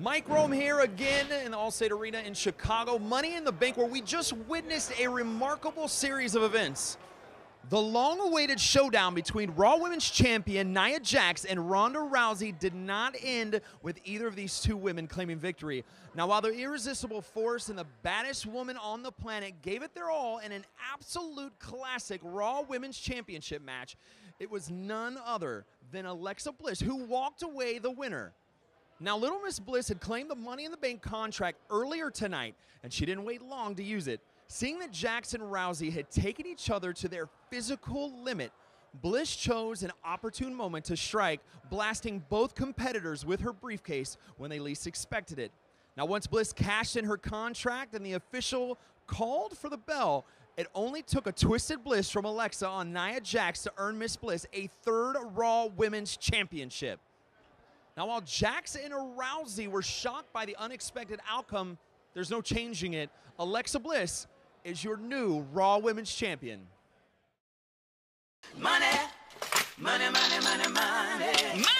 Mike Rome here again in the Allstate Arena in Chicago. Money in the Bank, where we just witnessed a remarkable series of events. The long awaited showdown between Raw Women's Champion Nia Jax and Ronda Rousey did not end with either of these two women claiming victory. Now, while the irresistible force and the baddest woman on the planet gave it their all in an absolute classic Raw Women's Championship match, it was none other than Alexa Bliss who walked away the winner. Now, Little Miss Bliss had claimed the Money in the Bank contract earlier tonight, and she didn't wait long to use it. Seeing that Jax and Rousey had taken each other to their physical limit, Bliss chose an opportune moment to strike, blasting both competitors with her briefcase when they least expected it. Now, once Bliss cashed in her contract and the official called for the bell, it only took a twisted bliss from Alexa on Nia Jax to earn Miss Bliss a third Raw Women's Championship. Now, while Jax and Rousey were shocked by the unexpected outcome, there's no changing it. Alexa Bliss is your new Raw Women's Champion. Money, money, money, money, money. money.